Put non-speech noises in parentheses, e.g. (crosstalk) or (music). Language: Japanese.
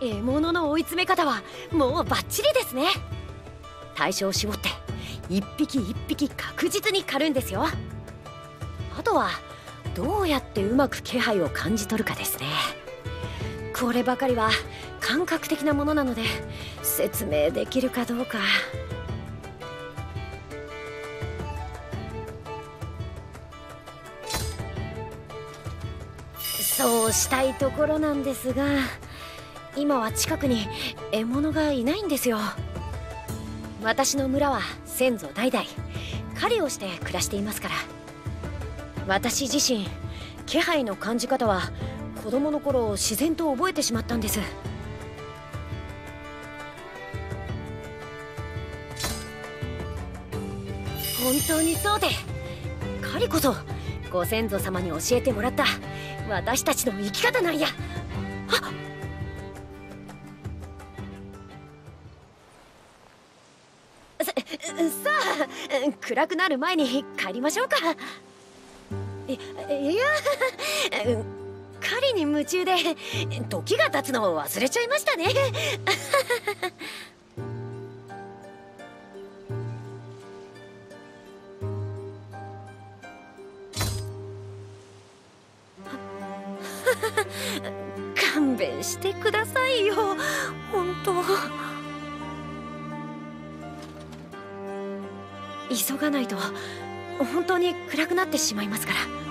獲物の追い詰め方はもうバッチリですね。対象を絞って一匹一匹確実に狩るんですよ。あとはどうやってうまく気配を感じ取るかですね。こればかりは感覚的なものなので説明できるかどうか。そうしたいところなんですが今は近くに獲物がいないんですよ。私の村は先祖代々狩りをして暮らしていますから。私自身気配の感じ方は子供の頃自然と覚えてしまったんです。本当にそうで。狩りこそご先祖様に教えてもらった私たちの生き方なんや。あささあ暗くなる前に帰りましょうか。いいや狩りに夢中で時が経つのを忘れちゃいましたね。(laughs) (laughs) 勘弁してくださいよ本当。急がないと本当に暗くなってしまいますから。